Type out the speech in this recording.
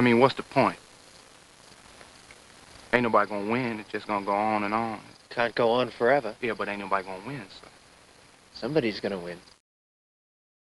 I mean, what's the point? Ain't nobody gonna win. It's just gonna go on and on. Can't go on forever. Yeah, but ain't nobody gonna win, so. Somebody's gonna win.